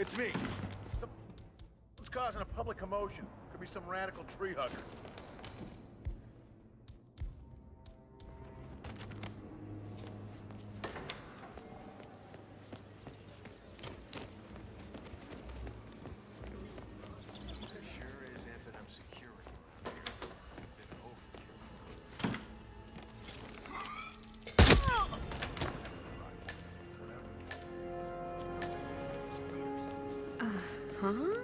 It's me. What's causing a public commotion? Could be some radical tree hugger. Huh?